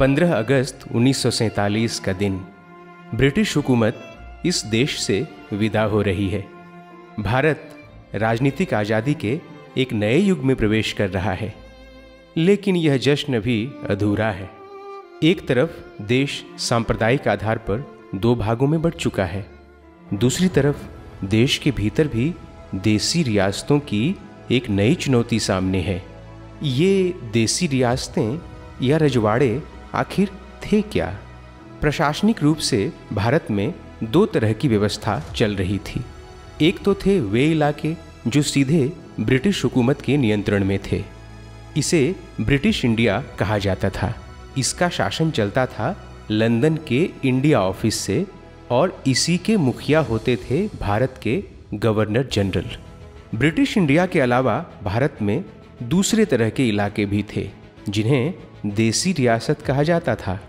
15 अगस्त 1947 का दिन। ब्रिटिश हुकूमत इस देश से विदा हो रही है। भारत राजनीतिक आज़ादी के एक नए युग में प्रवेश कर रहा है। लेकिन यह जश्न भी अधूरा है। एक तरफ़ देश सांप्रदायिक आधार पर दो भागों में बढ़ चुका है। दूसरी तरफ़ देश के भीतर भी देसी रियासतों की एक नई चुनौती सामने है। ये देसी रियासतें या रजवाड़े आखिर थे क्या? प्रशासनिक रूप से भारत में दो तरह की व्यवस्था चल रही थी। एक तो थे वे इलाके जो सीधे ब्रिटिश हुकूमत के नियंत्रण में थे। इसे ब्रिटिश इंडिया कहा जाता था। इसका शासन चलता था लंदन के इंडिया ऑफ़िस से और इसी के मुखिया होते थे भारत के गवर्नर जनरल। ब्रिटिश इंडिया के अलावा भारत में दूसरे तरह के इलाके भी थे, जिन्हें देसी रियासत कहा जाता था।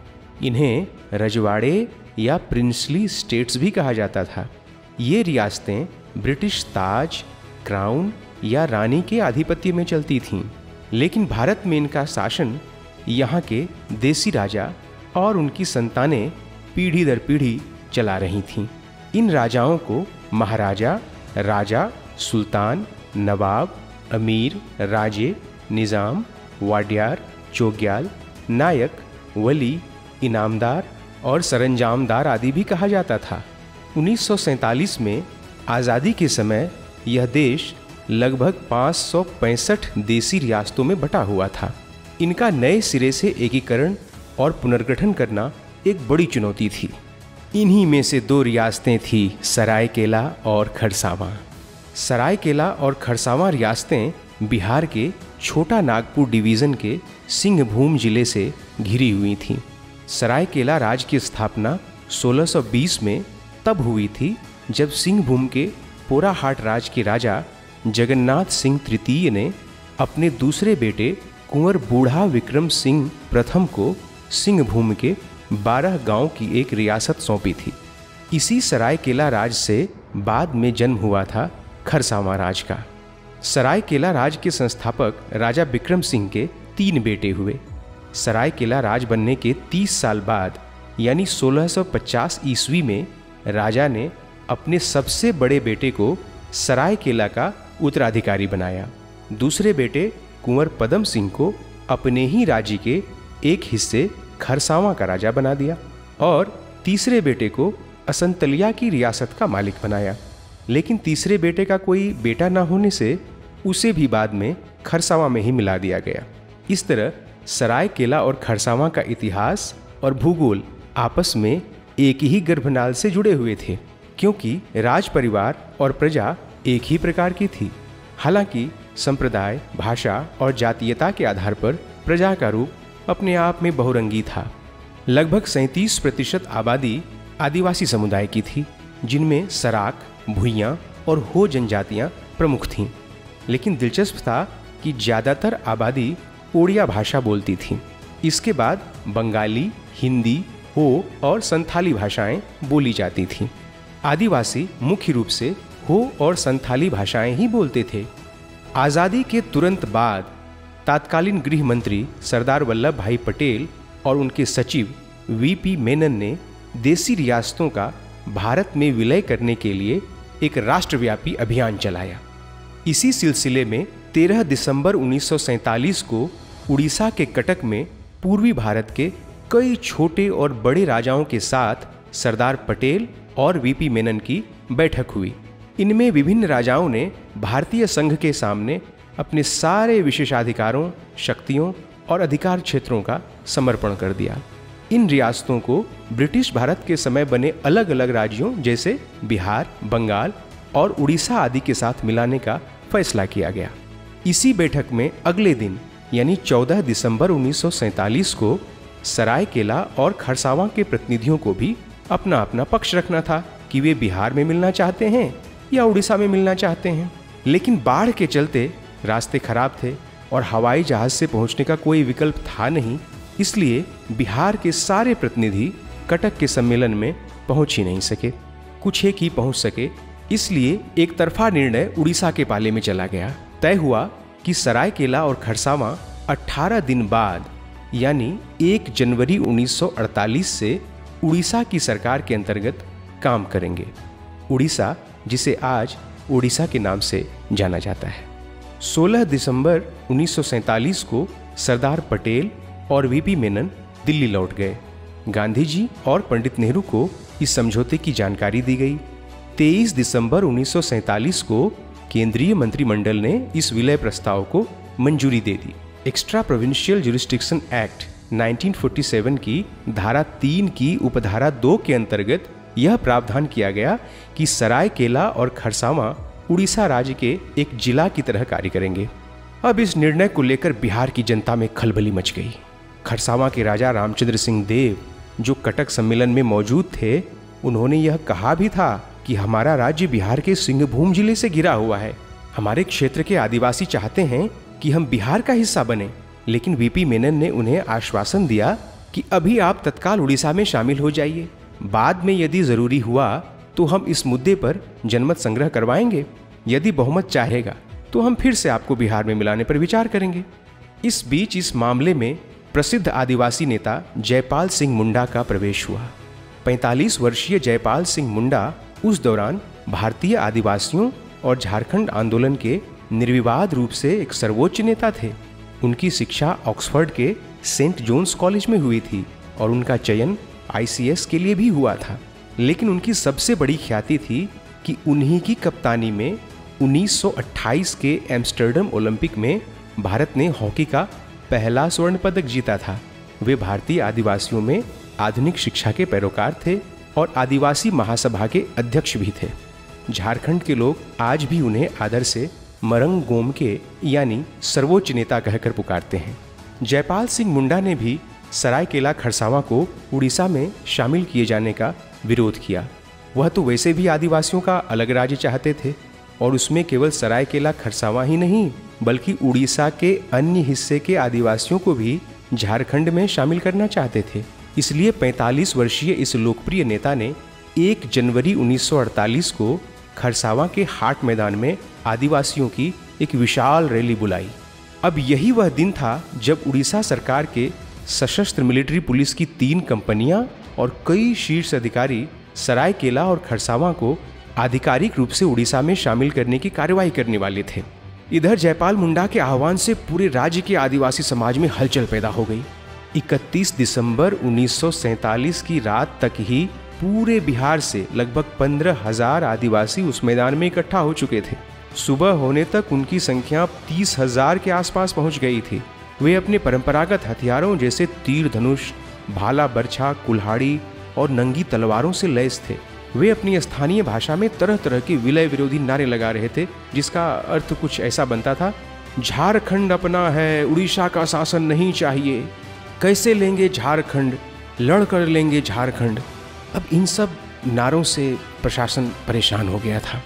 इन्हें रजवाड़े या प्रिंसली स्टेट्स भी कहा जाता था। ये रियासतें ब्रिटिश ताज, क्राउन या रानी के आधिपत्य में चलती थीं। लेकिन भारत में इनका शासन यहाँ के देसी राजा और उनकी संतानें पीढ़ी दर पीढ़ी चला रही थीं। इन राजाओं को महाराजा, राजा, सुल्तान, नवाब, अमीर, राजे, निज़ाम, वाडियार चोग्याल, नायक, वली, इनामदार और सरंजामदार आदि भी कहा जाता था। 1947 में आज़ादी के समय यह देश लगभग पाँच देसी रियासतों में बटा हुआ था। इनका नए सिरे से एकीकरण और पुनर्गठन करना एक बड़ी चुनौती थी। इन्हीं में से दो रियासतें थीं सरायकेला और खरसावां। सरायकेला और खरसावां रियासतें बिहार के छोटा नागपुर डिवीज़न के सिंहभूम ज़िले से घिरी हुई थीं। सरायकेला राज की स्थापना 1620 में तब हुई थी, जब सिंहभूम के पोराहाट राज के राजा जगन्नाथ सिंह तृतीय ने अपने दूसरे बेटे कुंवर बूढ़ा विक्रम सिंह प्रथम को सिंहभूम के बारह गाँव की एक रियासत सौंपी थी। इसी सरायकेला राज से बाद में जन्म हुआ था खरसावा राज का। सरायकेला राज के संस्थापक राजा विक्रम सिंह के तीन बेटे हुए। सरायकेला राज बनने के 30 साल बाद, यानी 1650 ईस्वी में, राजा ने अपने सबसे बड़े बेटे को सरायकेला का उत्तराधिकारी बनाया। दूसरे बेटे कुंवर पदम सिंह को अपने ही राज्य के एक हिस्से खरसावा का राजा बना दिया और तीसरे बेटे को असंतलिया की रियासत का मालिक बनाया। लेकिन तीसरे बेटे का कोई बेटा ना होने से उसे भी बाद में खरसावा में ही मिला दिया गया। इस तरह सराय केला और खरसावा का इतिहास और भूगोल आपस में एक ही गर्भनाल से जुड़े हुए थे, क्योंकि राज परिवार और प्रजा एक ही प्रकार की थी। हालाँकि संप्रदाय, भाषा और जातीयता के आधार पर प्रजा का रूप अपने आप में बहुरंगी था। लगभग सैंतीस प्रतिशत आबादी आदिवासी समुदाय की थी, जिनमें सराक भुइयाँ और हो जनजातियाँ प्रमुख थीं। लेकिन दिलचस्प था कि ज़्यादातर आबादी ओडिया भाषा बोलती थी। इसके बाद बंगाली, हिंदी, हो और संथाली भाषाएँ बोली जाती थीं। आदिवासी मुख्य रूप से हो और संथाली भाषाएँ ही बोलते थे। आज़ादी के तुरंत बाद तत्कालीन गृह मंत्री सरदार वल्लभ भाई पटेल और उनके सचिव वीपी मेनन ने देसी रियासतों का भारत में विलय करने के लिए एक राष्ट्रव्यापी अभियान चलाया। इसी सिलसिले में 13 दिसंबर 1947 को उड़ीसा के कटक में पूर्वी भारत के कई छोटे और बड़े राजाओं के साथ सरदार पटेल और वीपी मेनन की बैठक हुई। इनमें विभिन्न राजाओं ने भारतीय संघ के सामने अपने सारे विशेषाधिकारों, शक्तियों और अधिकार क्षेत्रों का समर्पण कर दिया। इन रियासतों को ब्रिटिश भारत के समय बने अलग अलग राज्यों जैसे बिहार, बंगाल और उड़ीसा आदि के साथ मिलाने का फैसला किया गया। इसी बैठक में अगले दिन, यानी 14 दिसंबर 1947 को, सरायकेला और खरसावा के प्रतिनिधियों को भी अपना अपना पक्ष रखना था कि वे बिहार में मिलना चाहते हैं या उड़ीसा में मिलना चाहते हैं। लेकिन बाढ़ के चलते रास्ते खराब थे और हवाई जहाज़ से पहुँचने का कोई विकल्प था नहीं, इसलिए बिहार के सारे प्रतिनिधि कटक के सम्मेलन में पहुँच ही नहीं सके। कुछ एक ही पहुँच सके, इसलिए एक तरफा निर्णय उड़ीसा के पाले में चला गया। तय हुआ कि सरायकेला और खरसावा 18 दिन बाद, यानी 1 जनवरी 1948 से उड़ीसा की सरकार के अंतर्गत काम करेंगे। उड़ीसा, जिसे आज उड़ीसा के नाम से जाना जाता है। 16 दिसंबर 1947 को सरदार पटेल और वीपी मेनन दिल्ली लौट गए। गांधी जी और पंडित नेहरू को इस समझौते की जानकारी दी गई। 23 दिसंबर 1947 को केंद्रीय मंत्रिमंडल ने इस विलय प्रस्ताव को मंजूरी दे दी। एक्स्ट्रा प्रोविंशियल जुरिस्टिक्शन एक्ट 1947 की धारा तीन की उपधारा दो के अंतर्गत यह प्रावधान किया गया कि सराय केला और खरसावा उड़ीसा राज्य के एक जिला की तरह कार्य करेंगे। अब इस निर्णय को लेकर बिहार की जनता में खलबली मच गई। खरसावा के राजा रामचंद्र सिंह देव, जो कटक सम्मेलन में मौजूद थे, उन्होंने यह कहा भी था कि हमारा राज्य बिहार के सिंहभूम ज़िले से घिरा हुआ है। हमारे क्षेत्र के आदिवासी चाहते हैं कि हम बिहार का हिस्सा बने, लेकिन वीपी मेनन ने उन्हें आश्वासन दिया कि अभी आप तत्काल उड़ीसा में शामिल हो जाइए। बाद में यदि ज़रूरी हुआ तो हम इस मुद्दे पर जनमत संग्रह करवाएँगे। यदि बहुमत चाहेगा तो हम फिर से आपको बिहार में मिलाने पर विचार करेंगे। इस बीच इस मामले में प्रसिद्ध आदिवासी नेता जयपाल सिंह मुंडा का प्रवेश हुआ। 45 वर्षीय जयपाल सिंह मुंडा उस दौरान भारतीय आदिवासियों और झारखंड आंदोलन के निर्विवाद रूप से एक सर्वोच्च नेता थे। उनकी शिक्षा ऑक्सफोर्ड के सेंट जोन्स कॉलेज में हुई थी और उनका चयन आईसीएस के लिए भी हुआ था। लेकिन उनकी सबसे बड़ी ख्याति थी कि उन्हीं की कप्तानी में 1928 के एम्स्टर्डम ओलंपिक में भारत ने हॉकी का पहला स्वर्ण पदक जीता था। वे भारतीय आदिवासियों में आधुनिक शिक्षा के पैरोकार थे। और आदिवासी महासभा के अध्यक्ष भी थे। झारखंड के लोग आज भी उन्हें आदर से मरंग गोम के, यानी सर्वोच्च नेता कहकर पुकारते हैं। जयपाल सिंह मुंडा ने भी सरायकेला खरसावा को उड़ीसा में शामिल किए जाने का विरोध किया। वह तो वैसे भी आदिवासियों का अलग राज्य चाहते थे और उसमें केवल सरायकेला खरसावा ही नहीं, बल्कि उड़ीसा के अन्य हिस्से के आदिवासियों को भी झारखंड में शामिल करना चाहते थे। इसलिए 45 वर्षीय इस लोकप्रिय नेता ने 1 जनवरी 1948 को खरसावा के हाट मैदान में आदिवासियों की एक विशाल रैली बुलाई। अब यही वह दिन था जब उड़ीसा सरकार के सशस्त्र मिलिट्री पुलिस की तीन कंपनियाँ और कई शीर्ष अधिकारी सरायकेला और खरसावा को आधिकारिक रूप से उड़ीसा में शामिल करने की कार्रवाई करने वाले थे। इधर जयपाल मुंडा के आह्वान से पूरे राज्य के आदिवासी समाज में हलचल पैदा हो गई। 31 दिसंबर 1947 की रात तक ही पूरे बिहार से लगभग पंद्रह हज़ार आदिवासी उस मैदान में इकट्ठा हो चुके थे। सुबह होने तक उनकी संख्या तीस हज़ार के आसपास पहुँच गई थी। वे अपने परंपरागत हथियारों जैसे तीर धनुष भाला बर्छा, कुल्हाड़ी और नंगी तलवारों से लैस थे। वे अपनी स्थानीय भाषा में तरह तरह के विलय विरोधी नारे लगा रहे थे, जिसका अर्थ कुछ ऐसा बनता था, झारखंड अपना है, उड़ीसा का शासन नहीं चाहिए। कैसे लेंगे झारखंड लड़ कर लेंगे झारखंड? अब इन सब नारों से प्रशासन परेशान हो गया था।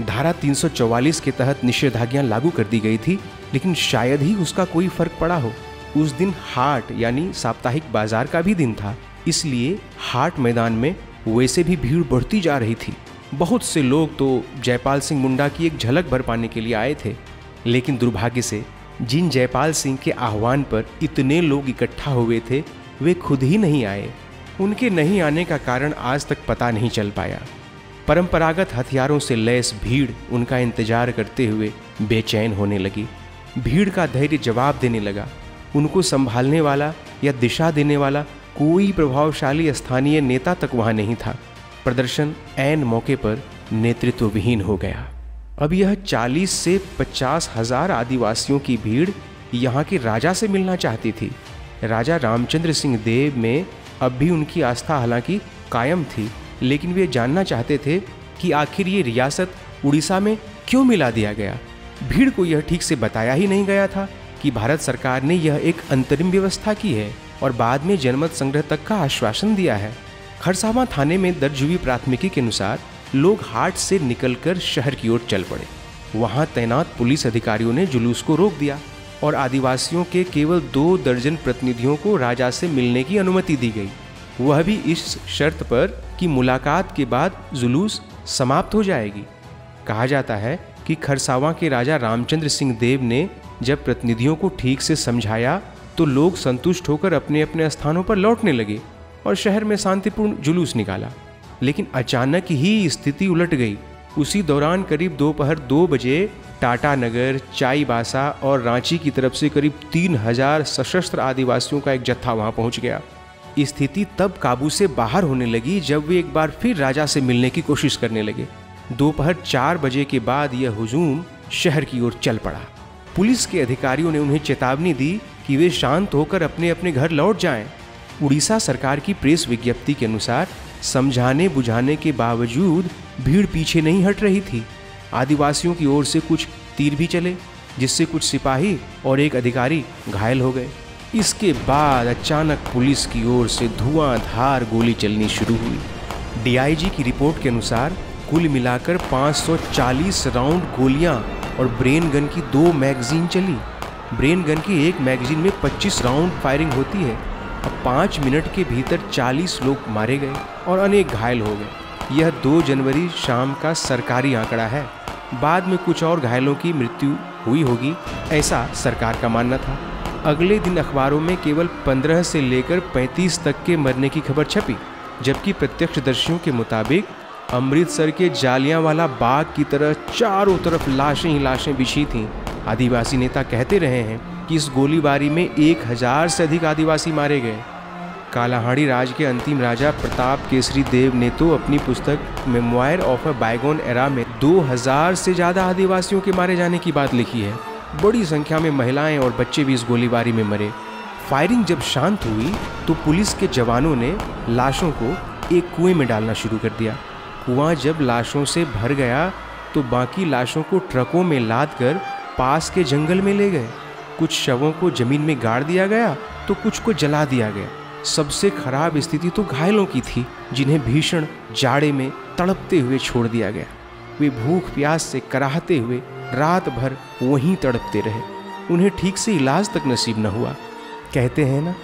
धारा 344 के तहत निषेधाज्ञा लागू कर दी गई थी, लेकिन शायद ही उसका कोई फ़र्क पड़ा हो। उस दिन हाट, यानी साप्ताहिक बाज़ार का भी दिन था। इसलिए हाट मैदान में वैसे भी भीड़ बढ़ती जा रही थी। बहुत से लोग तो जयपाल सिंह मुंडा की एक झलक भर पाने के लिए आए थे, लेकिन दुर्भाग्य से जिन जयपाल सिंह के आह्वान पर इतने लोग इकट्ठा हुए थे, वे खुद ही नहीं आए। उनके नहीं आने का कारण आज तक पता नहीं चल पाया। परंपरागत हथियारों से लैस भीड़ उनका इंतज़ार करते हुए बेचैन होने लगी। भीड़ का धैर्य जवाब देने लगा। उनको संभालने वाला या दिशा देने वाला कोई प्रभावशाली स्थानीय नेता तक वहाँ नहीं था। प्रदर्शन एन मौके पर नेतृत्वविहीन हो गया। अब यह 40 से पचास हज़ार आदिवासियों की भीड़ यहाँ के राजा से मिलना चाहती थी। राजा रामचंद्र सिंह देव में अब भी उनकी आस्था हालाँकि कायम थी, लेकिन वे जानना चाहते थे कि आखिर ये रियासत उड़ीसा में क्यों मिला दिया गया। भीड़ को यह ठीक से बताया ही नहीं गया था कि भारत सरकार ने यह एक अंतरिम व्यवस्था की है और बाद में जनमत संग्रह तक का आश्वासन दिया है। खरसावा थाने में दर्ज हुई प्राथमिकी के अनुसार लोग हाट से निकलकर शहर की ओर चल पड़े। वहाँ तैनात पुलिस अधिकारियों ने जुलूस को रोक दिया और आदिवासियों के केवल दो दर्जन प्रतिनिधियों को राजा से मिलने की अनुमति दी गई। वह भी इस शर्त पर कि मुलाकात के बाद जुलूस समाप्त हो जाएगी। कहा जाता है कि खरसावा के राजा रामचंद्र सिंह देव ने जब प्रतिनिधियों को ठीक से समझाया तो लोग संतुष्ट होकर अपने अपने स्थानों पर लौटने लगे और शहर में शांतिपूर्ण जुलूस निकाला। लेकिन अचानक ही स्थिति उलट गई। उसी दौरान करीब दोपहर दो, दो बजे टाटा नगर चाईबासा और रांची की तरफ़ से करीब तीन हज़ार सशस्त्र आदिवासियों का एक जत्था वहाँ पहुँच गया। स्थिति तब काबू से बाहर होने लगी जब वे एक बार फिर राजा से मिलने की कोशिश करने लगे। दोपहर चार बजे के बाद यह हुजूम शहर की ओर चल पड़ा। पुलिस के अधिकारियों ने उन्हें चेतावनी दी कि वे शांत होकर अपने अपने घर लौट जाएँ। उड़ीसा सरकार की प्रेस विज्ञप्ति के अनुसार समझाने बुझाने के बावजूद भीड़ पीछे नहीं हट रही थी। आदिवासियों की ओर से कुछ तीर भी चले, जिससे कुछ सिपाही और एक अधिकारी घायल हो गए। इसके बाद अचानक पुलिस की ओर से धुआंधार गोली चलनी शुरू हुई। डीआईजी की रिपोर्ट के अनुसार कुल मिलाकर 540 राउंड गोलियाँ और ब्रेन गन की दो मैगजीन चली। ब्रेन गन की एक मैगजीन में 25 राउंड फायरिंग होती है। पाँच मिनट के भीतर 40 लोग मारे गए और अनेक घायल हो गए। यह 2 जनवरी शाम का सरकारी आंकड़ा है। बाद में कुछ और घायलों की मृत्यु हुई होगी, ऐसा सरकार का मानना था। अगले दिन अखबारों में केवल 15 से लेकर 35 तक के मरने की खबर छपी, जबकि प्रत्यक्षदर्शियों के मुताबिक अमृतसर के जालियांवाला बाग की तरह चारों तरफ़ लाशें ही लाशें बिछी थीं। आदिवासी नेता कहते रहे हैं कि इस गोलीबारी में एक हज़ार से अधिक आदिवासी मारे गए। कालाहाड़ी राज के अंतिम राजा प्रताप केसरी देव ने तो अपनी पुस्तक memoir of a bygone era में 2000 से ज़्यादा आदिवासियों के मारे जाने की बात लिखी है। बड़ी संख्या में महिलाएँ और बच्चे भी इस गोलीबारी में मरे। फायरिंग जब शांत हुई तो पुलिस के जवानों ने लाशों को एक कुएँ में डालना शुरू कर दिया। कुआँ जब लाशों से भर गया तो बाकी लाशों को ट्रकों में लाद कर पास के जंगल में ले गए। कुछ शवों को ज़मीन में गाड़ दिया गया तो कुछ को जला दिया गया। सबसे खराब स्थिति तो घायलों की थी, जिन्हें भीषण जाड़े में तड़पते हुए छोड़ दिया गया। वे भूख प्यास से कराहते हुए रात भर वहीं तड़पते रहे। उन्हें ठीक से इलाज तक नसीब न हुआ। कहते हैं ना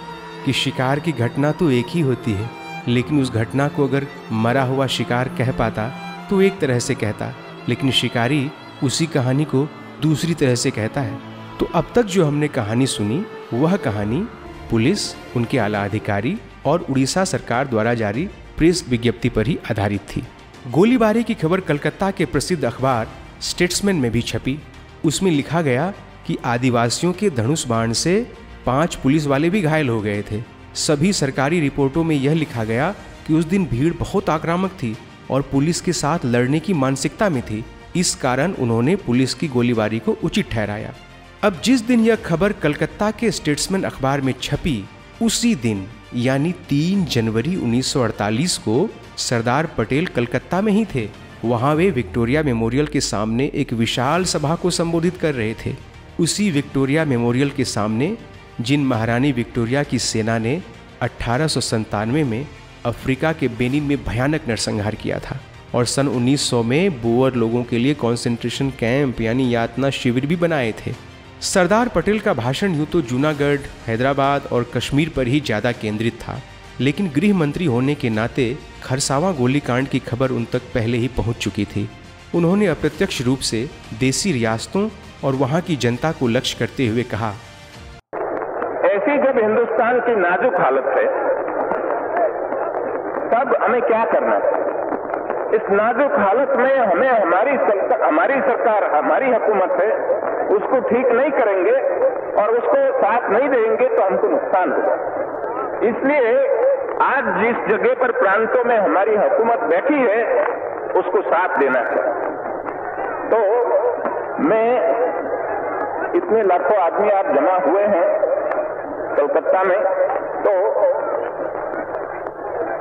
कि शिकार की घटना तो एक ही होती है, लेकिन उस घटना को अगर मरा हुआ शिकार कह पाता तो एक तरह से कहता, लेकिन शिकारी उसी कहानी को दूसरी तरह से कहता है। तो अब तक जो हमने कहानी सुनी, वह कहानी पुलिस, उनके आला अधिकारी और उड़ीसा सरकार द्वारा जारी प्रेस विज्ञप्ति पर ही आधारित थी। गोलीबारी की खबर कलकत्ता के प्रसिद्ध अखबार स्टेट्समैन में भी छपी। उसमें लिखा गया कि आदिवासियों के धनुष बाण से पाँच पुलिस वाले भी घायल हो गए थे। सभी सरकारी रिपोर्टों में यह लिखा गया कि उस दिन भीड़ बहुत आक्रामक थी और पुलिस के साथ लड़ने की मानसिकता में थी। इस कारण उन्होंने पुलिस की गोलीबारी को उचित ठहराया। अब जिस दिन यह खबर कलकत्ता के स्टेट्समैन अखबार में छपी, उसी दिन, यानी 3 जनवरी 1948 को, सरदार पटेल कलकत्ता में ही थे। वहाँ वे विक्टोरिया मेमोरियल के सामने एक विशाल सभा को संबोधित कर रहे थे। उसी विक्टोरिया मेमोरियल के सामने, जिन महारानी विक्टोरिया की सेना ने अठारह में अफ्रीका के बेनिन में भयानक नरसंहार किया था और सन 1900 में बोअर लोगों के लिए कॉन्सेंट्रेशन कैंप यानी यातना शिविर भी बनाए थे। सरदार पटेल का भाषण यूँ तो जूनागढ़, हैदराबाद और कश्मीर पर ही ज़्यादा केंद्रित था। लेकिन गृह मंत्री होने के नाते खरसावा गोलीकांड की खबर उन तक पहले ही पहुँच चुकी थी। उन्होंने अप्रत्यक्ष रूप से देसी रियासतों और वहाँ की जनता को लक्ष्य करते हुए कहा, ऐसी जब हिंदुस्तान की नाजुक हालत है, तब हमें क्या करना इस नाजुक हालत में हमें हमारी सरकार हमारी सरकार, हमारी हुकूमत है उसको ठीक नहीं करेंगे और उसको साथ नहीं देंगे तो हमको नुकसान होगा। इसलिए आज जिस जगह पर प्रांतों में हमारी हुकूमत बैठी है, उसको साथ देना चाहिए। तो मैं इतने लाखों आदमी आप जमा हुए हैं कलकत्ता में तो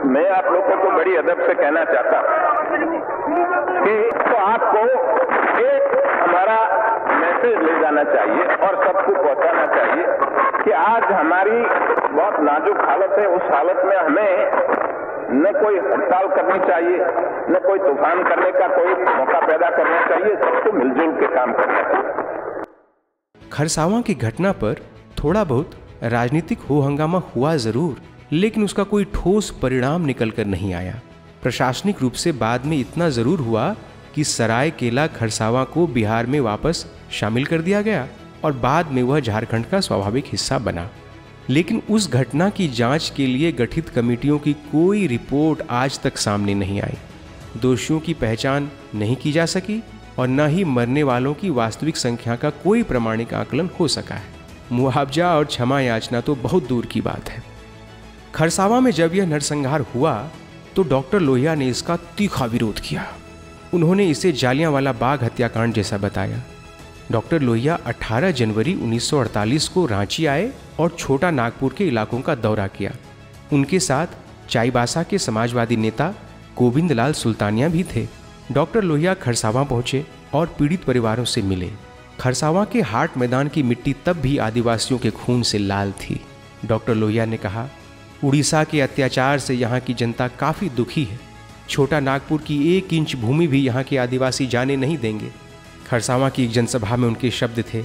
मैं आप लोगों को बड़ी अदब से कहना चाहता हूँ कि तो आपको एक हमारा मैसेज ले जाना चाहिए और सबको पहुंचाना चाहिए कि आज हमारी बहुत नाजुक हालत है। उस हालत में हमें न कोई हड़ताल करनी चाहिए, न कोई तूफ़ान करने का कोई मौका पैदा करना चाहिए। सबको मिलजुल के काम करना चाहिए। खरसावा की घटना पर थोड़ा बहुत राजनीतिक हो हंगामा हुआ ज़रूर, लेकिन उसका कोई ठोस परिणाम निकल कर नहीं आया। प्रशासनिक रूप से बाद में इतना ज़रूर हुआ कि सराय केला खरसावा को बिहार में वापस शामिल कर दिया गया और बाद में वह झारखंड का स्वाभाविक हिस्सा बना। लेकिन उस घटना की जाँच के लिए गठित कमेटियों की कोई रिपोर्ट आज तक सामने नहीं आई। दोषियों की पहचान नहीं की जा सकी और न ही मरने वालों की वास्तविक संख्या का कोई प्रमाणिक आकलन हो सका है। मुआवजा और क्षमा याचना तो बहुत दूर की बात है। खरसावा में जब यह नरसंहार हुआ तो डॉक्टर लोहिया ने इसका तीखा विरोध किया। उन्होंने इसे जालियांवाला बाग हत्याकांड जैसा बताया। डॉक्टर लोहिया 18 जनवरी 1948 को रांची आए और छोटा नागपुर के इलाकों का दौरा किया। उनके साथ चाईबासा के समाजवादी नेता गोविंद लाल सुल्तानिया भी थे। डॉक्टर लोहिया खरसावा पहुँचे और पीड़ित परिवारों से मिले। खरसावा के हाट मैदान की मिट्टी तब भी आदिवासियों के खून से लाल थी। डॉक्टर लोहिया ने कहा, उड़ीसा के अत्याचार से यहाँ की जनता काफ़ी दुखी है। छोटा नागपुर की एक इंच भूमि भी यहाँ के आदिवासी जाने नहीं देंगे। खरसावा की एक जनसभा में उनके शब्द थे।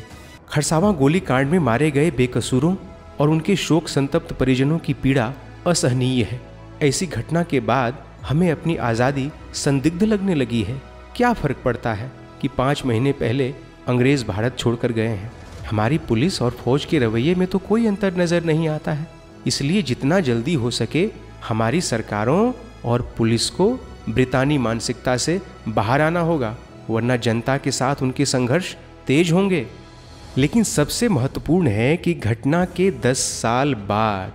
खरसावा गोली कांड में मारे गए बेकसूरों और उनके शोक संतप्त परिजनों की पीड़ा असहनीय है। ऐसी घटना के बाद हमें अपनी आज़ादी संदिग्ध लगने लगी है। क्या फ़र्क पड़ता है कि पाँच महीने पहले अंग्रेज़ भारत छोड़कर गए हैं? हमारी पुलिस और फौज के रवैये में तो कोई अंतर नज़र नहीं आता है। इसलिए जितना जल्दी हो सके हमारी सरकारों और पुलिस को ब्रितानी मानसिकता से बाहर आना होगा, वरना जनता के साथ उनके संघर्ष तेज होंगे। लेकिन सबसे महत्वपूर्ण है कि घटना के 10 साल बाद,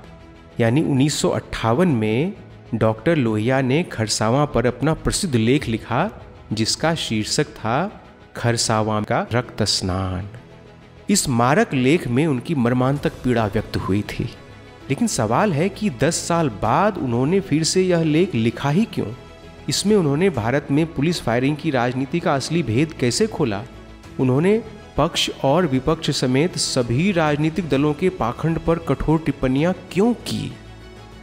यानी उन्नीस सौ अट्ठावन में, डॉक्टर लोहिया ने खरसावा पर अपना प्रसिद्ध लेख लिखा, जिसका शीर्षक था खरसावा का रक्त स्नान इस मारक लेख में उनकी मर्मांतक पीड़ा व्यक्त हुई थी। लेकिन सवाल है कि 10 साल बाद उन्होंने फिर से यह लेख लिखा ही क्यों? इसमें उन्होंने भारत में पुलिस फायरिंग की राजनीति का असली भेद कैसे खोला? उन्होंने पक्ष और विपक्ष समेत सभी राजनीतिक दलों के पाखंड पर कठोर टिप्पणियाँ क्यों की?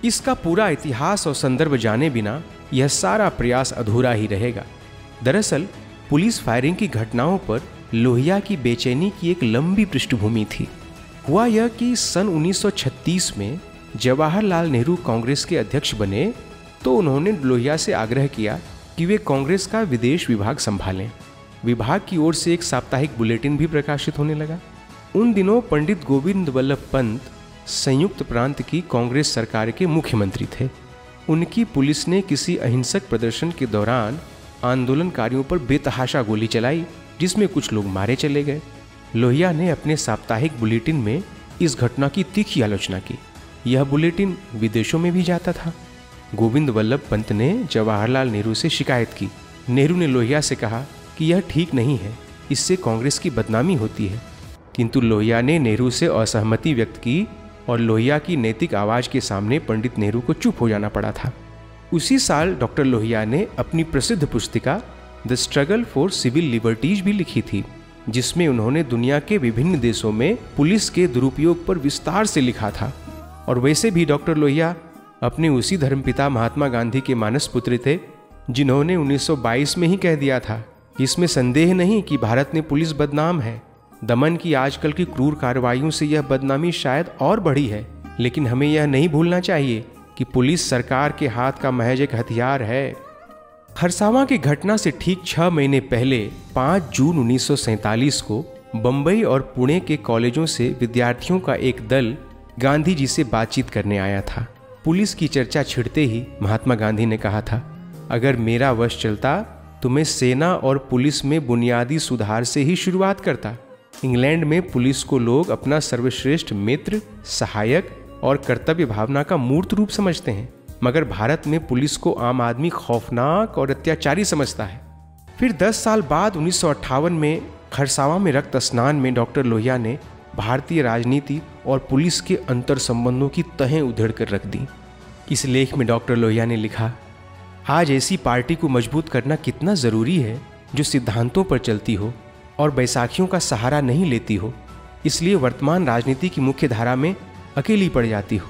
इसका पूरा इतिहास और संदर्भ जाने बिना यह सारा प्रयास अधूरा ही रहेगा। दरअसल, पुलिस फायरिंग की घटनाओं पर लोहिया की बेचैनी की एक लंबी पृष्ठभूमि थी। हुआ यह कि सन 1936 में जवाहरलाल नेहरू कांग्रेस के अध्यक्ष बने तो उन्होंने लोहिया से आग्रह किया कि वे कांग्रेस का विदेश विभाग संभालें। विभाग की ओर से एक साप्ताहिक बुलेटिन भी प्रकाशित होने लगा। उन दिनों पंडित गोविंद वल्लभ पंत संयुक्त प्रांत की कांग्रेस सरकार के मुख्यमंत्री थे। उनकी पुलिस ने किसी अहिंसक प्रदर्शन के दौरान आंदोलनकारियों पर बेतहाशा गोली चलाई, जिसमें कुछ लोग मारे चले गए। लोहिया ने अपने साप्ताहिक बुलेटिन में इस घटना की तीखी आलोचना की। यह बुलेटिन विदेशों में भी जाता था। गोविंद वल्लभ पंत ने जवाहरलाल नेहरू से शिकायत की। नेहरू ने लोहिया से कहा कि यह ठीक नहीं है, इससे कांग्रेस की बदनामी होती है। किंतु लोहिया ने नेहरू से असहमति व्यक्त की और लोहिया की नैतिक आवाज़ के सामने पंडित नेहरू को चुप हो जाना पड़ा था। उसी साल डॉक्टर लोहिया ने अपनी प्रसिद्ध पुस्तिका the struggle for civil liberties भी लिखी थी। जिसमें उन्होंने दुनिया के विभिन्न देशों में पुलिस के दुरुपयोग पर विस्तार से लिखा था। और वैसे भी डॉक्टर लोहिया अपने उसी धर्मपिता महात्मा गांधी के मानस पुत्र थे, जिन्होंने 1922 में ही कह दिया था, इसमें संदेह नहीं कि भारत में पुलिस बदनाम है। दमन की आजकल की क्रूर कार्रवाइयों से यह बदनामी शायद और बढ़ी है, लेकिन हमें यह नहीं भूलना चाहिए कि पुलिस सरकार के हाथ का महज एक हथियार है। खरसावा की घटना से ठीक छह महीने पहले 5 जून 1947 को बम्बई और पुणे के कॉलेजों से विद्यार्थियों का एक दल गांधी जी से बातचीत करने आया था। पुलिस की चर्चा छिड़ते ही महात्मा गांधी ने कहा था, अगर मेरा वश चलता तो मैं सेना और पुलिस में बुनियादी सुधार से ही शुरुआत करता। इंग्लैंड में पुलिस को लोग अपना सर्वश्रेष्ठ मित्र, सहायक और कर्तव्य भावना का मूर्त रूप समझते हैं। मगर भारत में पुलिस को आम आदमी खौफनाक और अत्याचारी समझता है। फिर 10 साल बाद उन्नीस सौ अट्ठावन में खरसावा में रक्त स्नान में डॉक्टर लोहिया ने भारतीय राजनीति और पुलिस के अंतर संबंधों की तहें उधेड़ कर रख दी। इस लेख में डॉक्टर लोहिया ने लिखा, आज ऐसी पार्टी को मज़बूत करना कितना ज़रूरी है जो सिद्धांतों पर चलती हो और बैसाखियों का सहारा नहीं लेती हो, इसलिए वर्तमान राजनीति की मुख्य धारा में अकेली पड़ जाती हो।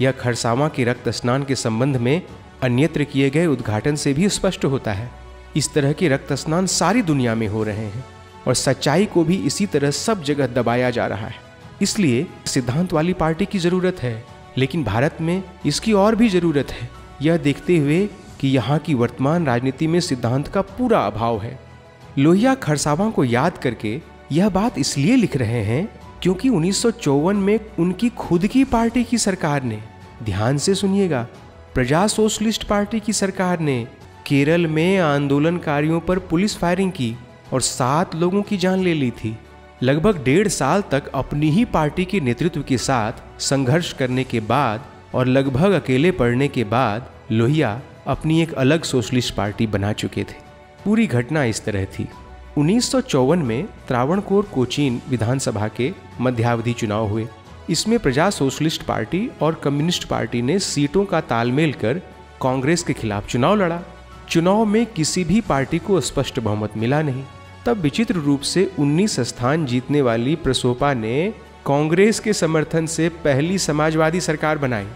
यह खरसावा के रक्त स्नान के संबंध में अन्यत्र किए गए उद्घाटन से भी स्पष्ट होता है। इस तरह के रक्त स्नान सारी दुनिया में हो रहे हैं और सच्चाई को भी इसी तरह सब जगह दबाया जा रहा है। इसलिए सिद्धांत वाली पार्टी की ज़रूरत है, लेकिन भारत में इसकी और भी ज़रूरत है। यह देखते हुए कि यहाँ की वर्तमान राजनीति में सिद्धांत का पूरा अभाव है। लोहिया खरसावा को याद करके यह बात इसलिए लिख रहे हैं क्योंकि उन्नीस सौ चौवन में उनकी खुद की पार्टी की सरकार ने ध्यान से सुनिएगा, प्रजा सोशलिस्ट पार्टी की सरकार ने केरल में आंदोलनकारियों पर पुलिस फायरिंग की और सात लोगों की जान ले ली थी। लगभग डेढ़ साल तक अपनी ही पार्टी के नेतृत्व के साथ संघर्ष करने के बाद और लगभग अकेले पड़ने के बाद लोहिया अपनी एक अलग सोशलिस्ट पार्टी बना चुके थे। पूरी घटना इस तरह थी। उन्नीस सौ चौवन में त्रावणकोर कोचीन विधानसभा के मध्यावधि चुनाव हुए। इसमें प्रजा सोशलिस्ट पार्टी और कम्युनिस्ट पार्टी ने सीटों का तालमेल कर कांग्रेस के खिलाफ चुनाव लड़ा। चुनाव में किसी भी पार्टी को स्पष्ट बहुमत मिला नहीं। तब विचित्र रूप से 19 स्थान जीतने वाली प्रसोपा ने कांग्रेस के समर्थन से पहली समाजवादी सरकार बनाई।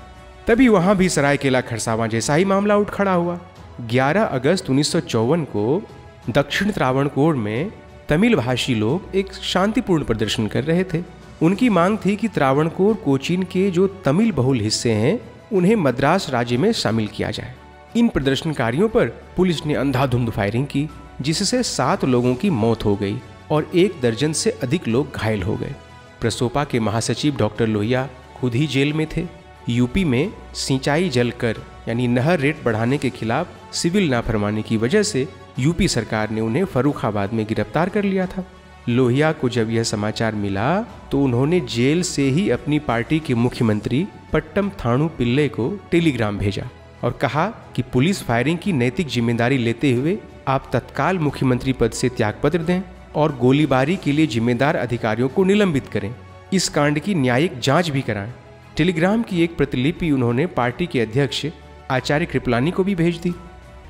तभी वहाँ भी सरायकेला खरसावां जैसा ही मामला उठ खड़ा हुआ। 11 अगस्त उन्नीस सौ चौवन को दक्षिण त्रावणकोर में तमिल भाषी लोग एक शांतिपूर्ण प्रदर्शन कर रहे थे। उनकी मांग थी कि त्रावणकोर कोचीन के जो तमिल बहुल हिस्से हैं, उन्हें मद्रास राज्य में शामिल किया जाए। इन प्रदर्शनकारियों पर पुलिस ने अंधाधुंध फायरिंग की, जिससे सात लोगों की मौत हो गई और एक दर्जन से अधिक लोग घायल हो गए। प्रसोपा के महासचिव डॉक्टर लोहिया खुद ही जेल में थे। यूपी में सिंचाई जल कर, यानी नहर रेट बढ़ाने के खिलाफ सिविल नाफरमानी की वजह से यूपी सरकार ने उन्हें फरुखाबाद में गिरफ़्तार कर लिया था। लोहिया को जब यह समाचार मिला तो उन्होंने जेल से ही अपनी पार्टी के मुख्यमंत्री पट्टम थाणु पिल्ले को टेलीग्राम भेजा और कहा कि पुलिस फायरिंग की नैतिक ज़िम्मेदारी लेते हुए आप तत्काल मुख्यमंत्री पद से त्यागपत्र दें और गोलीबारी के लिए जिम्मेदार अधिकारियों को निलंबित करें। इस कांड की न्यायिक जाँच भी कराएँ। टेलीग्राम की एक प्रतिलिपि उन्होंने पार्टी के अध्यक्ष आचार्य कृपलानी को भी भेज दी।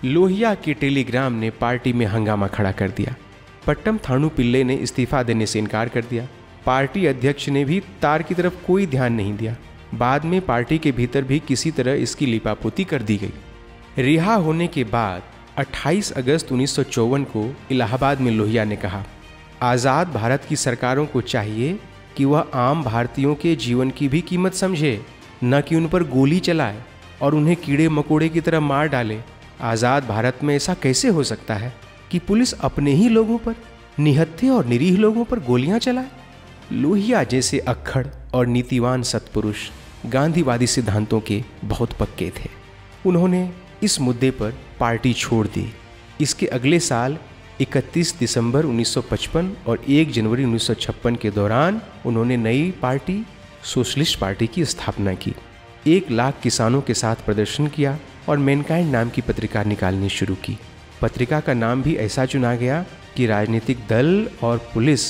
लोहिया के टेलीग्राम ने पार्टी में हंगामा खड़ा कर दिया। पट्टम थाणु पिल्ले ने इस्तीफा देने से इनकार कर दिया। पार्टी अध्यक्ष ने भी तार की तरफ़ कोई ध्यान नहीं दिया। बाद में पार्टी के भीतर भी किसी तरह इसकी लिपापोती कर दी गई। रिहा होने के बाद 28 अगस्त उन्नीस सौ चौवन को इलाहाबाद में लोहिया ने कहा, आज़ाद भारत की सरकारों को चाहिए कि वह आम भारतीयों के जीवन की भी कीमत समझे, न कि उन पर गोली चलाए और उन्हें कीड़े मकोड़े की तरह मार डाले। आज़ाद भारत में ऐसा कैसे हो सकता है? कि पुलिस अपने ही लोगों पर, निहत्थे और निरीह लोगों पर गोलियाँ चलाए। लोहिया जैसे अक्खड़ और नीतिवान सत्पुरुष गांधीवादी सिद्धांतों के बहुत पक्के थे। उन्होंने इस मुद्दे पर पार्टी छोड़ दी। इसके अगले साल 31 दिसंबर 1955 और 1 जनवरी 1956 के दौरान उन्होंने नई पार्टी, सोशलिस्ट पार्टी की स्थापना की। एक लाख किसानों के साथ प्रदर्शन किया और मैनकाइंड नाम की पत्रिका निकालनी शुरू की। पत्रिका का नाम भी ऐसा चुना गया कि राजनीतिक दल और पुलिस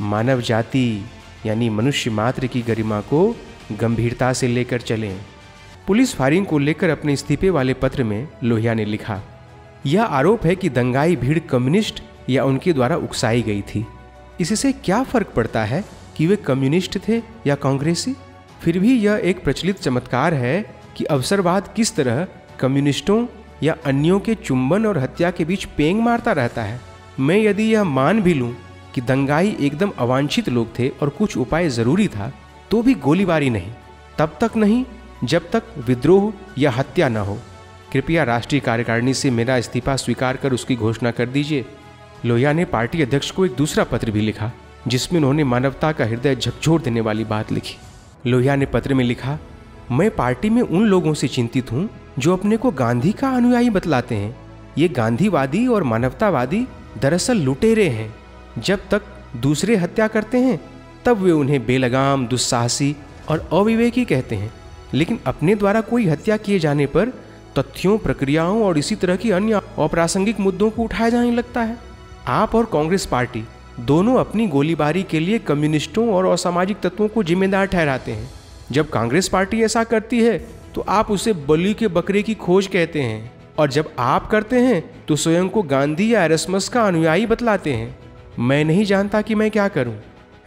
मानव जाति यानी मनुष्य मात्र की गरिमा को गंभीरता से लेकर चलें। पुलिस फायरिंग को लेकर अपने इस्तीफे वाले पत्र में लोहिया ने लिखा, यह आरोप है कि दंगाई, भीड़ कम्युनिस्ट या उनके द्वारा उकसाई गई थी। इससे क्या फ़र्क पड़ता है कि वे कम्युनिस्ट थे या कांग्रेसी? फिर भी यह एक प्रचलित चमत्कार है कि अवसरवाद किस तरह कम्युनिस्टों या अन्यों के चुंबन और हत्या के बीच पेंग मारता रहता है। मैं यदि यह मान भी लूँ कि दंगाई एकदम अवांछित लोग थे और कुछ उपाय ज़रूरी था तो भी गोलीबारी नहीं। तब तक नहीं, जब तक विद्रोह या हत्या न हो। कृपया राष्ट्रीय कार्यकारिणी से मेरा इस्तीफा स्वीकार कर उसकी घोषणा कर दीजिए। लोहिया ने पार्टी अध्यक्ष को एक दूसरा पत्र भी लिखा, जिसमें उन्होंने मानवता का हृदय झकझोर देने वाली बात लिखी। लोहिया ने पत्र में लिखा मैं पार्टी में उन लोगों से चिंतित हूँ जो अपने को गांधी का अनुयायी बतलाते हैं। ये गांधीवादी और मानवतावादी दरअसल लुटेरे हैं। जब तक दूसरे हत्या करते हैं, तब वे उन्हें बेलगाम, दुस्साहसी और अविवेकी कहते हैं। लेकिन अपने द्वारा कोई हत्या किए जाने पर तथ्यों, प्रक्रियाओं और इसी तरह की अन्य अप्रासंगिक मुद्दों को उठाया जाने लगता है। आप और कांग्रेस पार्टी दोनों अपनी गोलीबारी के लिए कम्युनिस्टों और असामाजिक तत्वों को जिम्मेदार ठहराते हैं। जब कांग्रेस पार्टी ऐसा करती है तो आप उसे बलि के बकरे की खोज कहते हैं। और जब आप करते हैं तो स्वयं को गांधी या एरसमस का अनुयायी बतलाते हैं। मैं नहीं जानता कि मैं क्या करूँ।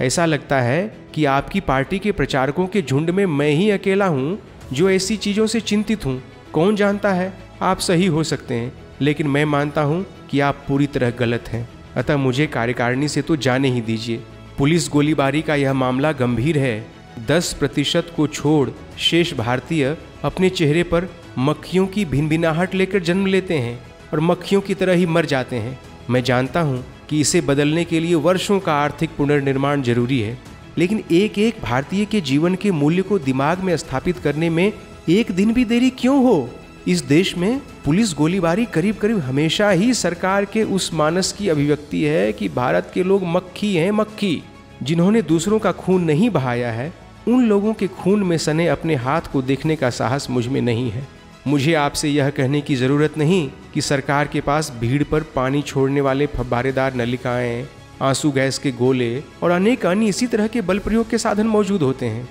ऐसा लगता है कि आपकी पार्टी के प्रचारकों के झुंड में मैं ही अकेला हूँ, जो ऐसी चीज़ों से चिंतित हूँ। कौन जानता है? आप सही हो सकते हैं, लेकिन मैं मानता हूँ कि आप पूरी तरह गलत हैं। अतः मुझे कार्यकारिणी से तो जाने ही दीजिए। पुलिस गोलीबारी का यह मामला गंभीर है। दस प्रतिशत को छोड़ शेष भारतीय अपने चेहरे पर मक्खियों की भिनभिनाहट लेकर जन्म लेते हैं और मक्खियों की तरह ही मर जाते हैं। मैं जानता हूँ कि इसे बदलने के लिए वर्षों का आर्थिक पुनर्निर्माण ज़रूरी है, लेकिन एक एक भारतीय के जीवन के मूल्य को दिमाग में स्थापित करने में एक दिन भी देरी क्यों हो? इस देश में पुलिस गोलीबारी करीब करीब हमेशा ही सरकार के उस मानस की अभिव्यक्ति है कि भारत के लोग मक्खी हैं मक्खी, जिन्होंने दूसरों का खून नहीं बहाया है। उन लोगों के खून में सने अपने हाथ को देखने का साहस मुझमें नहीं है। मुझे आपसे यह कहने की ज़रूरत नहीं कि सरकार के पास भीड़ पर पानी छोड़ने वाले फब्बारेदार नलिकाएँ, आँसू गैस के गोले और अनेक अन्य इसी तरह के बल प्रयोग के साधन मौजूद होते हैं।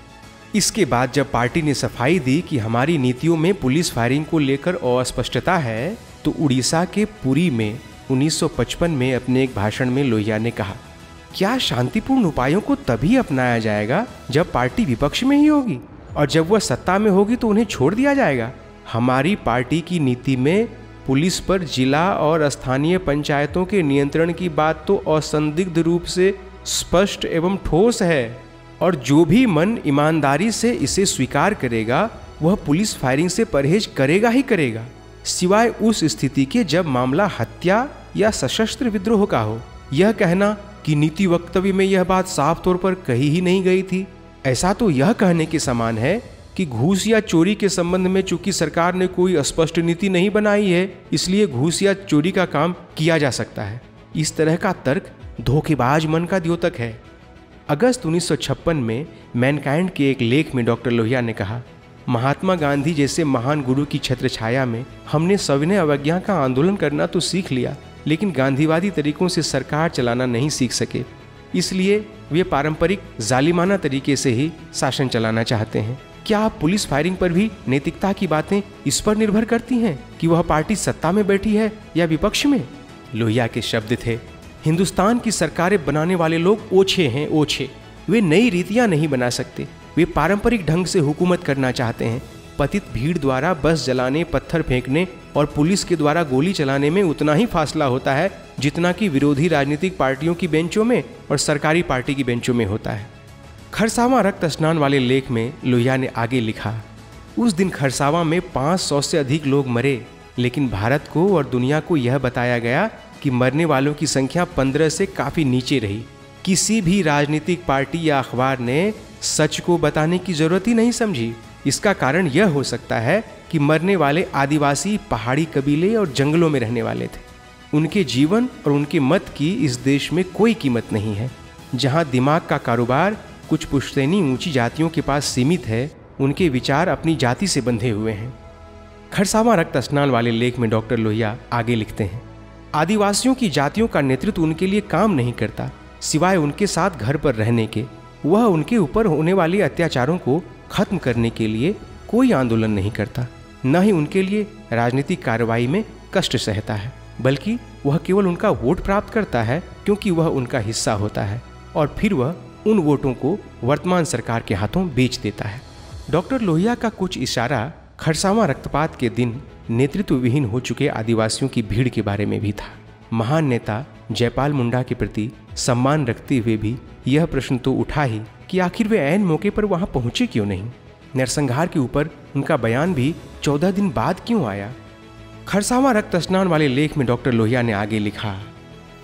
इसके बाद जब पार्टी ने सफ़ाई दी कि हमारी नीतियों में पुलिस फायरिंग को लेकर अस्पष्टता है तो उड़ीसा के पुरी में 1955 में अपने एक भाषण में लोहिया ने कहा। क्या शांतिपूर्ण उपायों को तभी अपनाया जाएगा जब पार्टी विपक्ष में ही होगी? और जब वह सत्ता में होगी तो उन्हें छोड़ दिया जाएगा? हमारी पार्टी की नीति में पुलिस पर जिला और स्थानीय पंचायतों के नियंत्रण की बात तो असंदिग्ध रूप से स्पष्ट एवं ठोस है। और जो भी मन ईमानदारी से इसे स्वीकार करेगा, वह पुलिस फायरिंग से परहेज करेगा ही करेगा। सिवाय उस स्थिति के जब मामला हत्या या सशस्त्र विद्रोह का हो। यह कहना कि नीति वक्तव्य में यह बात साफ़ तौर पर कही ही नहीं गई थी। ऐसा तो यह कहने के समान है कि घूस या चोरी के संबंध में चूँकि सरकार ने कोई स्पष्ट नीति नहीं बनाई है, इसलिए घूस या चोरी का काम किया जा सकता है। इस तरह का तर्क धोखेबाज मन का द्योतक है। अगस्त 1956 में मैनकाइंड के एक लेख में डॉक्टर लोहिया ने कहा, महात्मा गांधी जैसे महान गुरु की छत्र छाया में हमने सविनय अवज्ञा का आंदोलन करना तो सीख लिया लेकिन गांधीवादी तरीकों से सरकार चलाना नहीं सीख सके। इसलिए वे पारंपरिक, जालिमाना तरीके से ही शासन चलाना चाहते हैं। क्या आप पुलिस फायरिंग पर भी नैतिकता की बातें इस पर निर्भर करती हैं कि वह पार्टी सत्ता में बैठी है या विपक्ष में? लोहिया के शब्द थे, हिंदुस्तान की सरकारें बनाने वाले लोग ओछे हैं, ओछे। वे नई रीतियाँ नहीं बना सकते। वे पारंपरिक ढंग से हुकूमत करना चाहते हैं। पतित भीड़ द्वारा बस जलाने, पत्थर फेंकने और पुलिस के द्वारा गोली चलाने में उतना ही फासला होता है जितना कि विरोधी राजनीतिक पार्टियों की बेंचों में और सरकारी पार्टी की बेंचों में होता है। खरसावा रक्त स्नान वाले लेख में लोहिया ने आगे लिखा, उस दिन खरसावा में 500 से अधिक लोग मरे, लेकिन भारत को और दुनिया को यह बताया गया कि मरने वालों की संख्या 15 से काफ़ी नीचे रही। किसी भी राजनीतिक पार्टी या अखबार ने सच को बताने की ज़रूरत ही नहीं समझी। इसका कारण यह हो सकता है कि मरने वाले आदिवासी पहाड़ी कबीले और जंगलों में रहने वाले थे। उनके जीवन और उनके मत की इस देश में कोई कीमत नहीं है। जहाँ दिमाग का कारोबार कुछ पुश्तैनी ऊँची जातियों के पास सीमित है, उनके विचार अपनी जाति से बंधे हुए हैं। खरसावा रक्त स्नान वाले लेख में डॉक्टर लोहिया आगे लिखते हैं, आदिवासियों की जातियों का नेतृत्व उनके लिए काम नहीं करता, सिवाय उनके साथ घर पर रहने के। वह उनके ऊपर होने वाले अत्याचारों को खत्म करने के लिए कोई आंदोलन नहीं करता। न ही उनके लिए राजनीतिक कार्रवाई में कष्ट सहता है, बल्कि वह केवल उनका वोट प्राप्त करता है क्योंकि वह उनका हिस्सा होता है और फिर वह उन वोटों को वर्तमान सरकार के हाथों बेच देता है। डॉक्टर लोहिया का कुछ इशारा खरसावा रक्तपात के दिन नेतृत्व विहीन हो चुके आदिवासियों की भीड़ के बारे में भी था। महान नेता जयपाल मुंडा के प्रति सम्मान रखते हुए भी यह प्रश्न तो उठा ही कि आखिर वे ऐन मौके पर वहाँ पहुँचे क्यों नहीं? नरसंहार के ऊपर उनका बयान भी चौदह दिन बाद क्यों आया? खरसावा रक्त स्नान वाले लेख में डॉक्टर लोहिया ने आगे लिखा,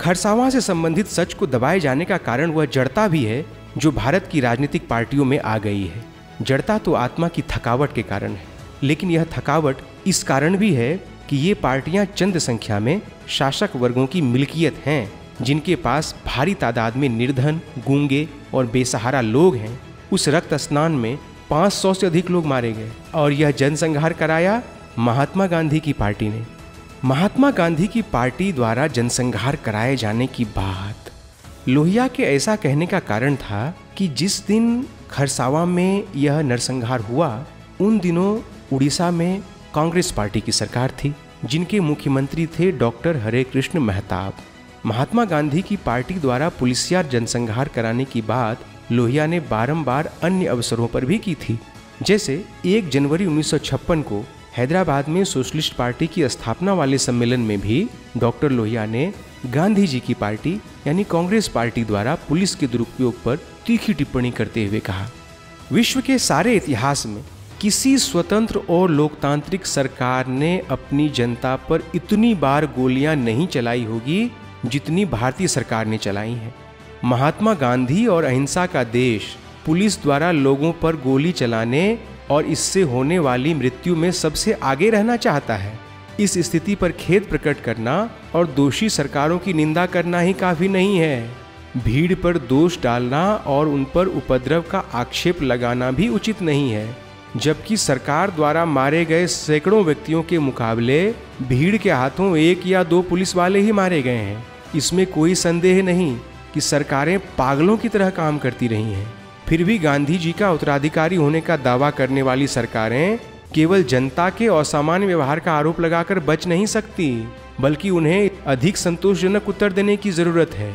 खरसावा से संबंधित सच को दबाए जाने का कारण वह जड़ता भी है जो भारत की राजनीतिक पार्टियों में आ गई है। जड़ता तो आत्मा की थकावट के कारण है, लेकिन यह थकावट इस कारण भी है कि ये पार्टियाँ चंद संख्या में शासक वर्गों की मिल्कियत हैं। जिनके पास भारी तादाद में निर्धन, गूँगे और बेसहारा लोग हैं, उस रक्त स्नान में 500 से अधिक लोग मारे गए और यह जनसंहार कराया महात्मा गांधी की पार्टी ने। महात्मा गांधी की पार्टी द्वारा जनसंहार कराए जाने की बात। लोहिया के ऐसा कहने का कारण था कि जिस दिन खरसावा में यह नरसंहार हुआ, उन दिनों उड़ीसा में कांग्रेस पार्टी की सरकार थी, जिनके मुख्यमंत्री थे डॉक्टर हरे कृष्ण मेहताब। महात्मा गांधी की पार्टी द्वारा पुलिसिया जनसंहार कराने की बात लोहिया ने बारंबार अन्य अवसरों पर भी की थी। जैसे 1 जनवरी 1956 को हैदराबाद में सोशलिस्ट पार्टी की स्थापना वाले सम्मेलन में भी डॉक्टर लोहिया ने गांधी जी की पार्टी यानी कांग्रेस पार्टी द्वारा पुलिस के दुरुपयोग पर तीखी टिप्पणी करते हुए कहा। विश्व के सारे इतिहास में किसी स्वतंत्र और लोकतांत्रिक सरकार ने अपनी जनता पर इतनी बार गोलियाँ नहीं चलाई होगी जितनी भारतीय सरकार ने चलाई हैं। महात्मा गांधी और अहिंसा का देश पुलिस द्वारा लोगों पर गोली चलाने और इससे होने वाली मृत्यु में सबसे आगे रहना चाहता है। इस स्थिति पर खेद प्रकट करना और दोषी सरकारों की निंदा करना ही काफ़ी नहीं है। भीड़ पर दोष डालना और उन पर उपद्रव का आक्षेप लगाना भी उचित नहीं है। जबकि सरकार द्वारा मारे गए सैकड़ों व्यक्तियों के मुकाबले भीड़ के हाथों एक या दो पुलिस वाले ही मारे गए हैं। इसमें कोई संदेह नहीं कि सरकारें पागलों की तरह काम करती रही हैं। फिर भी गांधी जी का उत्तराधिकारी होने का दावा करने वाली सरकारें केवल जनता के असामान्य व्यवहार का आरोप लगाकर बच नहीं सकती, बल्कि उन्हें अधिक संतोषजनक उत्तर देने की ज़रूरत है।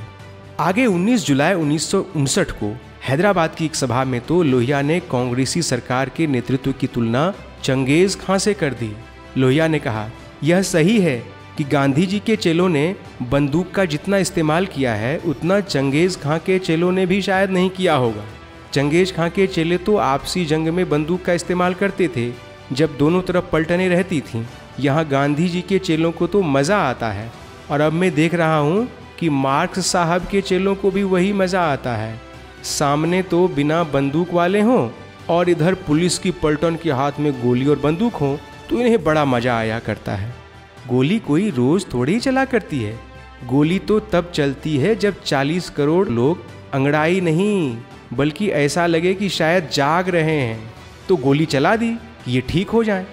आगे 19 जुलाई उन्नीस सौ उनसठ को हैदराबाद की एक सभा में तो लोहिया ने कांग्रेसी सरकार के नेतृत्व की तुलना चंगेज खां से कर दी। लोहिया ने कहा, यह सही है कि गांधी जी के चेलों ने बंदूक का जितना इस्तेमाल किया है, उतना चंगेज खां के चेलों ने भी शायद नहीं किया होगा। चंगेज खां के चेले तो आपसी जंग में बंदूक का इस्तेमाल करते थे, जब दोनों तरफ़ पलटने रहती थीं। यहाँ गांधी जी के चेलों को तो मज़ा आता है, और अब मैं देख रहा हूँ कि मार्क्स साहब के चेलों को भी वही मज़ा आता है। सामने तो बिना बंदूक वाले हों, और इधर पुलिस की पलटन के हाथ में गोली और बंदूक हो तो इन्हें बड़ा मज़ा आया करता है। गोली कोई रोज थोड़ी चला करती है। गोली तो तब चलती है जब 40 करोड़ लोग अंगड़ाई नहीं, बल्कि ऐसा लगे कि शायद जाग रहे हैं। तो गोली चला दी, ये ठीक हो जाए।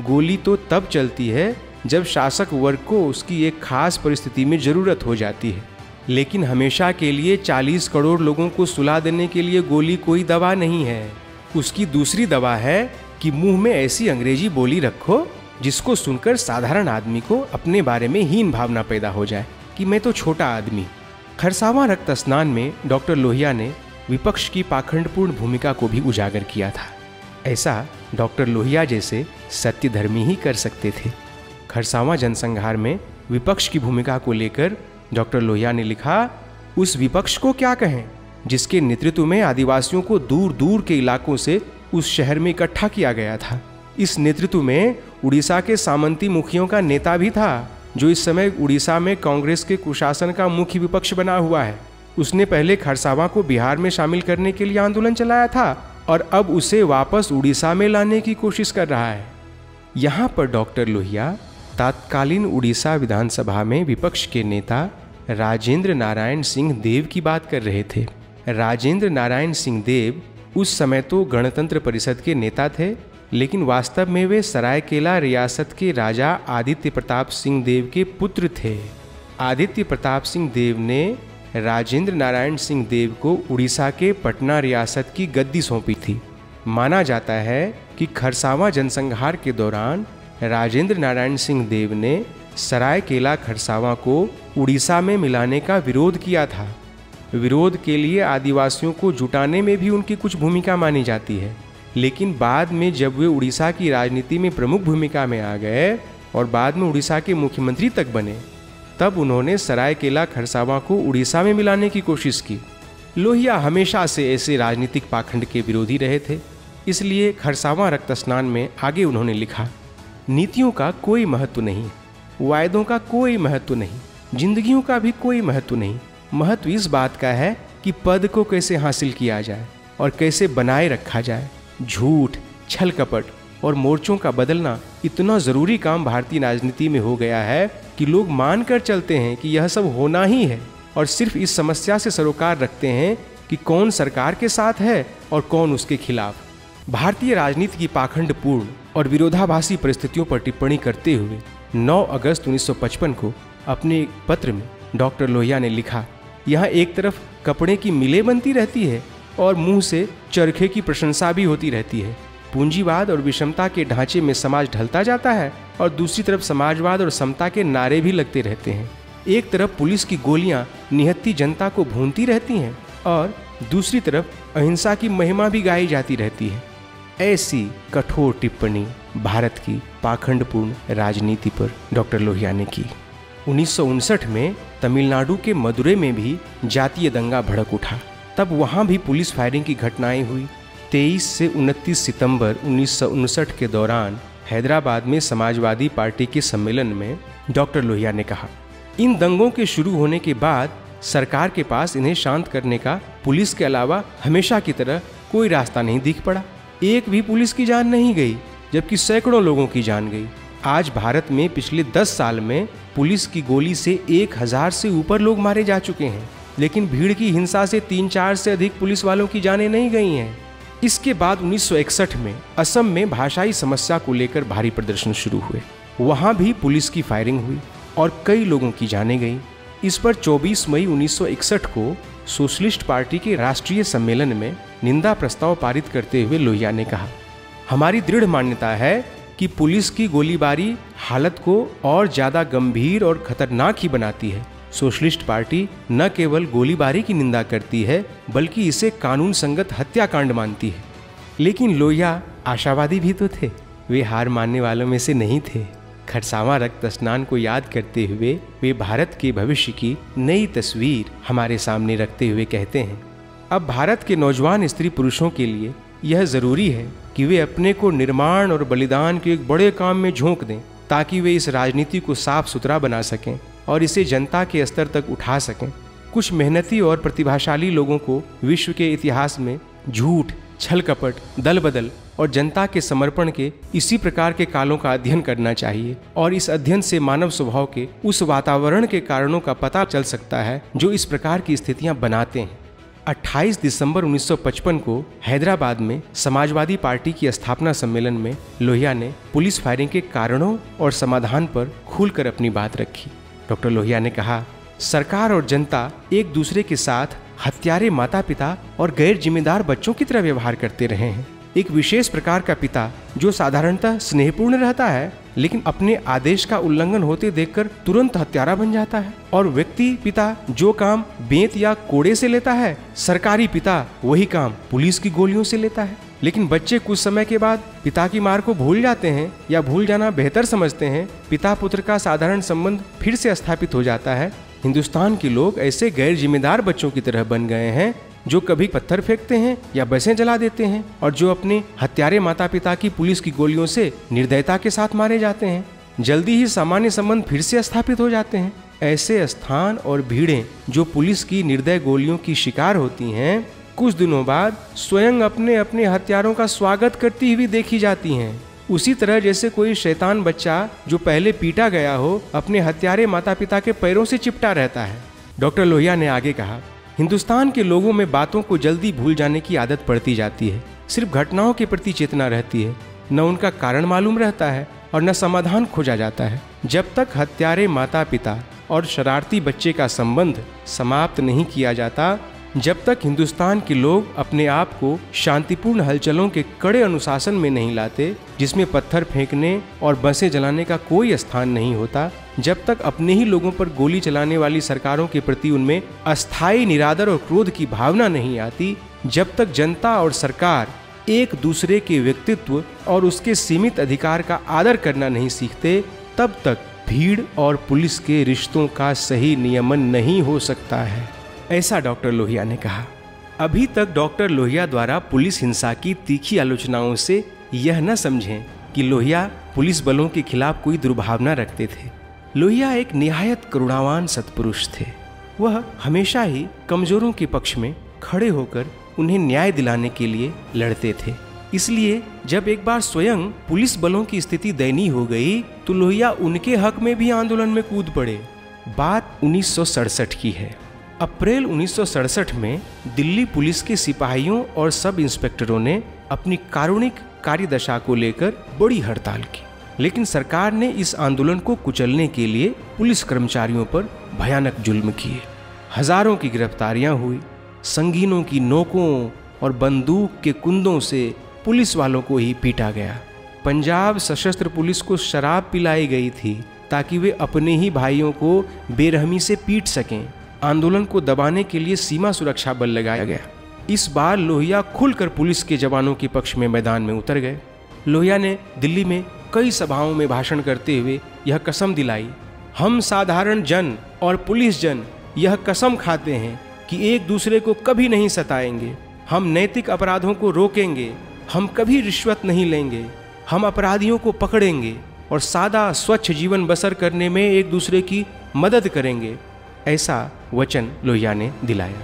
गोली तो तब चलती है जब शासक वर्ग को उसकी एक खास परिस्थिति में ज़रूरत हो जाती है। लेकिन हमेशा के लिए 40 करोड़ लोगों को सुला देने के लिए गोली कोई दवा नहीं है। उसकी दूसरी दवा है कि मुँह में ऐसी अंग्रेज़ी बोली रखो जिसको सुनकर साधारण आदमी को अपने बारे में हीन भावना पैदा हो जाए कि मैं तो छोटा आदमी। खरसावा रक्त स्नान में डॉक्टर लोहिया ने विपक्ष की पाखंडपूर्ण भूमिका को भी उजागर किया था। ऐसा डॉक्टर लोहिया जैसे सत्यधर्मी ही कर सकते थे। खरसावा जनसंहार में विपक्ष की भूमिका को लेकर डॉक्टर लोहिया ने लिखा, उस विपक्ष को क्या कहें, जिसके नेतृत्व में आदिवासियों को दूर दूर के इलाकों से उस शहर में इकट्ठा किया गया था। इस नेतृत्व में उड़ीसा के सामंती मुखियों का नेता भी था, जो इस समय उड़ीसा में कांग्रेस के कुशासन का मुख्य विपक्ष बना हुआ है। उसने पहले खरसावा को बिहार में शामिल करने के लिए आंदोलन चलाया था और अब उसे वापस उड़ीसा में लाने की कोशिश कर रहा है। यहाँ पर डॉक्टर लोहिया तत्कालीन उड़ीसा विधानसभा में विपक्ष के नेता राजेंद्र नारायण सिंह देव की बात कर रहे थे। राजेंद्र नारायण सिंह देव उस समय तो गणतंत्र परिषद के नेता थे लेकिन वास्तव में वे सरायकेला रियासत के राजा आदित्य प्रताप सिंह देव के पुत्र थे। आदित्य प्रताप सिंह देव ने राजेंद्र नारायण सिंह देव को उड़ीसा के पटना रियासत की गद्दी सौंपी थी। माना जाता है कि खरसावा जनसंहार के दौरान राजेंद्र नारायण सिंह देव ने सरायकेला खरसावा को उड़ीसा में मिलाने का विरोध किया था। विरोध के लिए आदिवासियों को जुटाने में भी उनकी कुछ भूमिका मानी जाती है। लेकिन बाद में जब वे उड़ीसा की राजनीति में प्रमुख भूमिका में आ गए और बाद में उड़ीसा के मुख्यमंत्री तक बने, तब उन्होंने सरायकेला खरसावा को उड़ीसा में मिलाने की कोशिश की। लोहिया हमेशा से ऐसे राजनीतिक पाखंड के विरोधी रहे थे, इसलिए खरसावा रक्त स्नान में आगे उन्होंने लिखा, नीतियों का कोई महत्व नहीं, वायदों का कोई महत्व नहीं, जिंदगियों का भी कोई महत्व नहीं। महत्व इस बात का है कि पद को कैसे हासिल किया जाए और कैसे बनाए रखा जाए। झूठ, छल कपट और मोर्चों का बदलना इतना ज़रूरी काम भारतीय राजनीति में हो गया है कि लोग मान कर चलते हैं कि यह सब होना ही है और सिर्फ़ इस समस्या से सरोकार रखते हैं कि कौन सरकार के साथ है और कौन उसके खिलाफ। भारतीय राजनीति की पाखंडपूर्ण और विरोधाभासी परिस्थितियों पर टिप्पणी करते हुए 9 अगस्त 1955 को अपने पत्र में डॉक्टर लोहिया ने लिखा, यहाँ एक तरफ़ कपड़े की मिले बनती रहती है और मुँह से चरखे की प्रशंसा भी होती रहती है। पूंजीवाद और विषमता के ढांचे में समाज ढलता जाता है और दूसरी तरफ़ समाजवाद और समता के नारे भी लगते रहते हैं। एक तरफ़ पुलिस की गोलियाँ निहत्ती जनता को भूनती रहती हैं और दूसरी तरफ़ अहिंसा की महिमा भी गाई जाती रहती है। ऐसी कठोर टिप्पणी भारत की पाखंडपूर्ण राजनीति पर डॉक्टर लोहिया ने की। उन्नीस सौ उनसठ में तमिलनाडु के मदुरै में भी जातीय दंगा भड़क उठा। तब वहाँ भी पुलिस फायरिंग की घटनाएँ हुई। 23 से 29 सितंबर उन्नीस सौ उनसठ के दौरान हैदराबाद में समाजवादी पार्टी के सम्मेलन में डॉक्टर लोहिया ने कहा, इन दंगों के शुरू होने के बाद सरकार के पास इन्हें शांत करने का पुलिस के अलावा हमेशा की तरह कोई रास्ता नहीं दिख पड़ा। एक भी पुलिस की जान नहीं गई, जबकि सैकड़ों लोगों की जान गई। आज भारत में पिछले दस साल में पुलिस की गोली से एक हज़ार से ऊपर लोग मारे जा चुके हैं। लेकिन भीड़ की हिंसा से तीन चार से अधिक पुलिस वालों की जानें नहीं गई हैं। इसके बाद 1961 में असम में भाषाई समस्या को लेकर भारी प्रदर्शन शुरू हुए। वहाँ भी पुलिस की फायरिंग हुई और कई लोगों की जाने गई। इस पर 24 मई 1961 को सोशलिस्ट पार्टी के राष्ट्रीय सम्मेलन में निंदा प्रस्ताव पारित करते हुए लोहिया ने कहा, हमारी दृढ़ मान्यता है कि पुलिस की गोलीबारी हालत को और ज़्यादा गंभीर और खतरनाक ही बनाती है। सोशलिस्ट पार्टी न केवल गोलीबारी की निंदा करती है, बल्कि इसे कानून संगत हत्याकांड मानती है। लेकिन लोहिया आशावादी भी तो थे। वे हार मानने वालों में से नहीं थे। खरसावा रक्त स्नान को याद करते हुए वे भारत के भविष्य की नई तस्वीर हमारे सामने रखते हुए कहते हैं। अब भारत के नौजवान स्त्री पुरुषों के लिए यह ज़रूरी है कि वे अपने को निर्माण और बलिदान के एक बड़े काम में झोंक दें, ताकि वे इस राजनीति को साफ़ सुथरा बना सकें। और इसे जनता के स्तर तक उठा सकें। कुछ मेहनती और प्रतिभाशाली लोगों को विश्व के इतिहास में झूठ छल कपट दल बदल और जनता के समर्पण के इसी प्रकार के कालों का अध्ययन करना चाहिए और इस अध्ययन से मानव स्वभाव के उस वातावरण के कारणों का पता चल सकता है जो इस प्रकार की स्थितियाँ बनाते हैं। 28 दिसंबर 1955 को हैदराबाद में समाजवादी पार्टी की स्थापना सम्मेलन में लोहिया ने पुलिस फायरिंग के कारणों और समाधान पर खुलकर अपनी बात रखी। डॉक्टर लोहिया ने कहा, सरकार और जनता एक दूसरे के साथ हत्यारे माता पिता और गैर जिम्मेदार बच्चों की तरह व्यवहार करते रहे हैं। एक विशेष प्रकार का पिता, जो साधारणतः स्नेहपूर्ण रहता है, लेकिन अपने आदेश का उल्लंघन होते देखकर तुरंत हत्यारा बन जाता है। और व्यक्ति, पिता, जो काम बेंत या कोड़े से लेता है, सरकारी पिता, वही काम पुलिस की गोलियों से लेता है। लेकिन बच्चे कुछ समय के बाद पिता की मार को भूल जाते हैं या भूल जाना बेहतर समझते हैं, पिता पुत्र का साधारण संबंध फिर से स्थापित हो जाता है। हिंदुस्तान के लोग ऐसे गैर जिम्मेदार बच्चों की तरह बन गए हैं, जो कभी पत्थर फेंकते हैं या बसें जला देते हैं और जो अपने हत्यारे माता पिता की पुलिस की गोलियों से निर्दयता के साथ मारे जाते हैं। जल्दी ही सामान्य संबंध फिर से स्थापित हो जाते हैं। ऐसे स्थान और भीड़ें जो पुलिस की निर्दय गोलियों की शिकार होती हैं कुछ दिनों बाद स्वयं अपने अपने हथियारों का स्वागत करती हुई देखी जाती हैं। उसी तरह जैसे कोई शैतान बच्चा जो पहले पीटा गया हो, अपने हत्यारे माता पिता के पैरों से चिपटा रहता है। डॉक्टर लोहिया ने आगे कहा, हिंदुस्तान के लोगों में बातों को जल्दी भूल जाने की आदत पड़ती जाती है। सिर्फ़ घटनाओं के प्रति चेतना रहती है। न उनका कारण मालूम रहता है और न समाधान खोजा जाता है। जब तक हत्यारे माता पिता और शरारती बच्चे का संबंध समाप्त नहीं किया जाता जब तक हिंदुस्तान के लोग अपने आप को शांतिपूर्ण हलचलों के कड़े अनुशासन में नहीं लाते, जिसमें पत्थर फेंकने और बसें जलाने का कोई स्थान नहीं होता, जब तक अपने ही लोगों पर गोली चलाने वाली सरकारों के प्रति उनमें अस्थायी निरादर और क्रोध की भावना नहीं आती, जब तक जनता और सरकार एक दूसरे के व्यक्तित्व और उसके सीमित अधिकार का आदर करना नहीं सीखते, तब तक भीड़ और पुलिस के रिश्तों का सही नियमन नहीं हो सकता है। ऐसा डॉक्टर लोहिया ने कहा। अभी तक डॉक्टर लोहिया द्वारा पुलिस हिंसा की तीखी आलोचनाओं से यह न समझें कि लोहिया पुलिस बलों के खिलाफ कोई दुर्भावना रखते थे। लोहिया एक निहायत करुणावान सत्पुरुष थे। वह हमेशा ही कमजोरों के पक्ष में खड़े होकर उन्हें न्याय दिलाने के लिए लड़ते थे। इसलिए जब एक बार स्वयं पुलिस बलों की स्थिति दयनीय हो गई तो लोहिया उनके हक में भी आंदोलन में कूद पड़े। बात उन्नीस सौ सड़सठ की है। अप्रैल उन्नीस सौ सड़सठ में दिल्ली पुलिस के सिपाहियों और सब इंस्पेक्टरों ने अपनी कारुणिक कार्यदशा को लेकर बड़ी हड़ताल की। लेकिन सरकार ने इस आंदोलन को कुचलने के लिए पुलिस कर्मचारियों पर भयानक जुल्म किए। हज़ारों की गिरफ्तारियाँ हुई, संगीनों की नोकों और बंदूक के कुंदों से पुलिस वालों को ही पीटा गया। पंजाब सशस्त्र पुलिस को शराब पिलाई गई थी ताकि वे अपने ही भाइयों को बेरहमी से पीट सकें। आंदोलन को दबाने के लिए सीमा सुरक्षा बल लगाया गया। इस बार लोहिया खुलकर पुलिस के जवानों के पक्ष में मैदान में उतर गए। लोहिया ने दिल्ली में कई सभाओं में भाषण करते हुए यह कसम दिलाई, हम साधारण जन और पुलिस जन यह कसम खाते हैं कि एक दूसरे को कभी नहीं सताएँगे। हम नैतिक अपराधों को रोकेंगे, हम कभी रिश्वत नहीं लेंगे, हम अपराधियों को पकड़ेंगे और सादा, स्वच्छ जीवन बसर करने में एक दूसरे की मदद करेंगे। ऐसा वचन लोहिया ने दिलाया।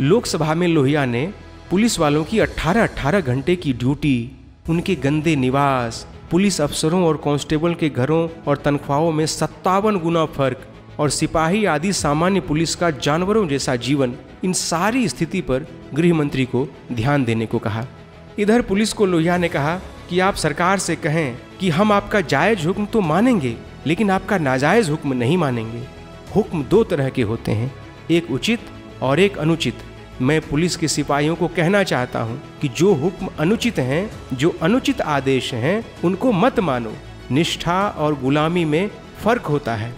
लोकसभा में लोहिया ने पुलिस वालों की 18-18 घंटे की ड्यूटी, उनके गंदे निवास, पुलिस अफसरों और कांस्टेबल के घरों और तनख्वाहों में सत्तावन गुना फ़र्क और सिपाही आदि सामान्य पुलिस का जानवरों जैसा जीवन इन सारी स्थिति पर गृह मंत्री को ध्यान देने को कहा। इधर पुलिस को लोहिया ने कहा कि आप सरकार से कहें कि हम आपका जायज़ हुक्म तो मानेंगे, लेकिन आपका नाजायज हुक्म नहीं मानेंगे। हुक्म दो तरह के होते हैं, एक उचित और एक अनुचित। मैं पुलिस के सिपाहियों को कहना चाहता हूँ कि जो हुक्म अनुचित हैं, जो अनुचित आदेश हैं, उनको मत मानो। निष्ठा और गुलामी में फ़र्क होता है।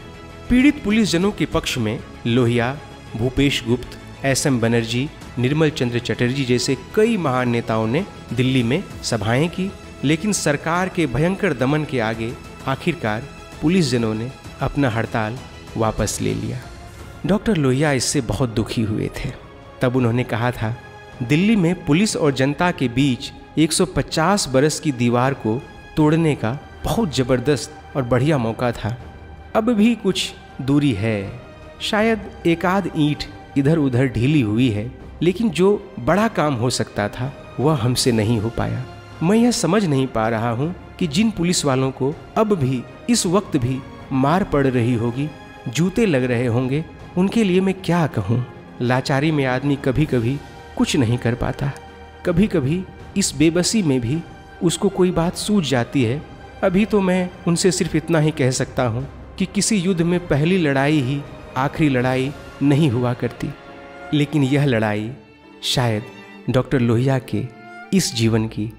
पीड़ित पुलिस जनों के पक्ष में लोहिया, भूपेश गुप्त एस एम बनर्जी, निर्मल चंद्र चटर्जी जैसे कई महान नेताओं ने दिल्ली में सभाएँ की, लेकिन सरकार के भयंकर दमन के आगे आखिरकार पुलिस जनों ने अपना हड़ताल वापस ले लिया। डॉक्टर लोहिया इससे बहुत दुखी हुए थे। तब उन्होंने कहा था, दिल्ली में पुलिस और जनता के बीच 150 बरस की दीवार को तोड़ने का बहुत ज़बरदस्त और बढ़िया मौका था। अब भी कुछ दूरी है। शायद एक आध ईंट इधर उधर ढीली हुई है, लेकिन जो बड़ा काम हो सकता था, वह हमसे नहीं हो पाया। मैं यह समझ नहीं पा रहा हूँ कि जिन पुलिस वालों को अब भी, इस वक्त भी मार पड़ रही होगी जूते लग रहे होंगे, उनके लिए मैं क्या कहूँ? लाचारी में आदमी कभी कभी कुछ नहीं कर पाता। कभी कभी इस बेबसी में भी उसको कोई बात सूझ जाती है। अभी तो मैं उनसे सिर्फ़ इतना ही कह सकता हूँ कि किसी युद्ध में पहली लड़ाई ही आखिरी लड़ाई नहीं हुआ करती। लेकिन यह लड़ाई शायद डॉक्टर लोहिया के इस जीवन की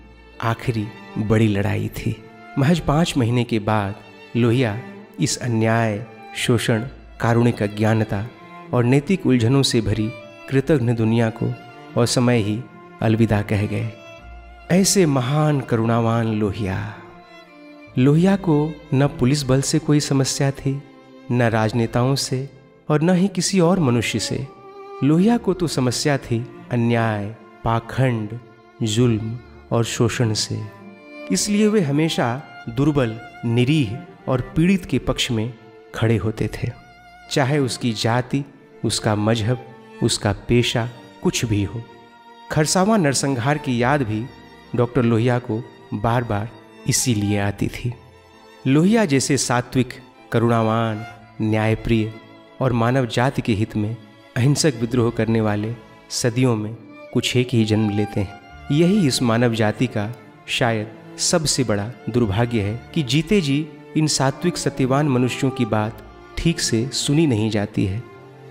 आखिरी बड़ी लड़ाई थी। महज पाँच महीने के बाद लोहिया इस अन्याय शोषण, कारुणिक अज्ञानता और नैतिक उलझनों से भरी कृतज्ञ दुनिया को और समय ही अलविदा कह गए। ऐसे महान करुणावान लोहिया। लोहिया को न पुलिस बल से कोई समस्या थी, न राजनेताओं से और न ही किसी और मनुष्य से। लोहिया को तो समस्या थी अन्याय, पाखंड, जुल्म और शोषण से। इसलिए वे हमेशा दुर्बल, निरीह और पीड़ित के पक्ष में खड़े होते थे। चाहे उसकी जाति, उसका मज़हब, उसका पेशा, कुछ भी हो। खरसावा नरसंहार की याद भी डॉक्टर लोहिया को बार बार इसीलिए आती थी। लोहिया जैसे सात्विक, करुणावान, न्यायप्रिय और मानव जाति के हित में अहिंसक विद्रोह करने वाले सदियों में कुछ एक ही जन्म लेते हैं। यही इस मानव जाति का शायद सबसे बड़ा दुर्भाग्य है कि जीते जी इन सात्विक सत्यवान मनुष्यों की बात ठीक से सुनी नहीं जाती है।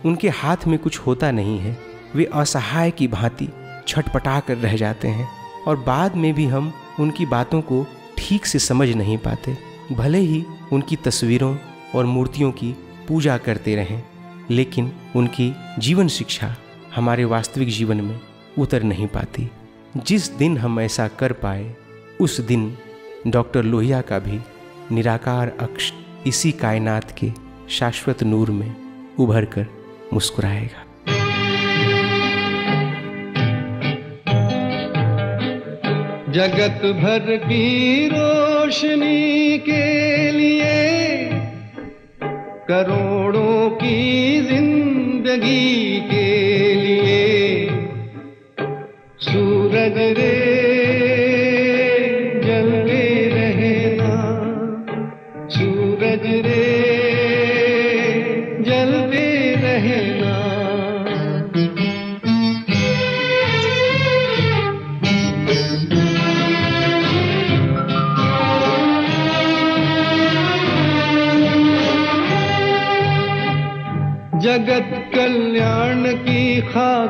उनके हाथ में कुछ होता नहीं है। वे असहाय की भांति छटपटा कर रह जाते हैं और बाद में भी हम उनकी बातों को ठीक से समझ नहीं पाते। भले ही उनकी तस्वीरों और मूर्तियों की पूजा करते रहें, लेकिन उनकी जीवन शिक्षा हमारे वास्तविक जीवन में उतर नहीं पाती। जिस दिन हम ऐसा कर पाए, उस दिन डॉक्टर लोहिया का भी निराकार अक्ष इसी कायनात के शाश्वत नूर में उभर कर मुस्कुराएगा। जगत भर की रोशनी के लिए करोड़ों की ज़िंदगी के लिए, सूरज रे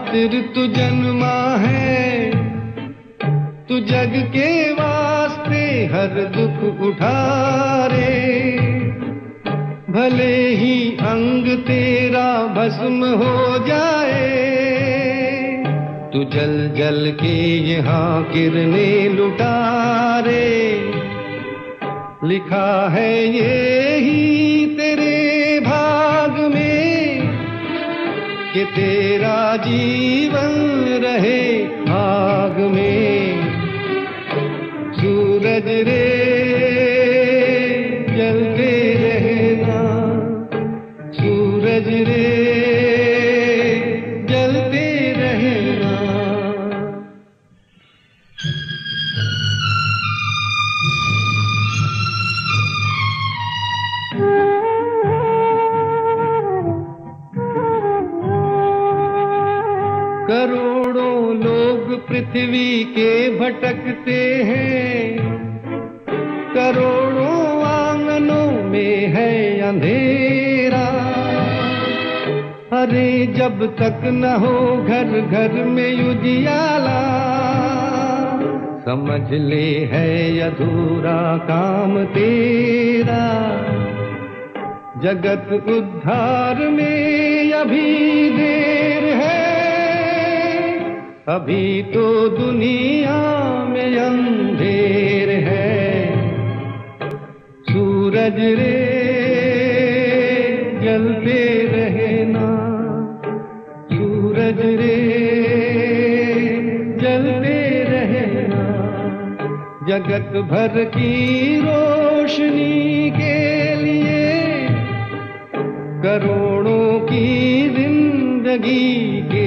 खातिर तू जन्मा है, तू जग के वास्ते हर दुख उठा रे। भले ही अंग तेरा भस्म हो जाए, तू जल जल के यहाँ किरने लुटा रे। लिखा है ये ही कि तेरा जीवन रहे आग में। सूरज रे पृथ्वी के भटकते हैं। करोड़ों आंगनों में है अंधेरा। अरे, जब तक न हो घर घर में उजियाला, समझ ले है अधूरा काम तेरा। जगत उद्धार में अभी अभी तो दुनिया में अंधेर है। सूरज रे, जलते रहना। सूरज रे, जलते रहना। जगत भर की रोशनी के लिए करोड़ों की ज़िंदगी के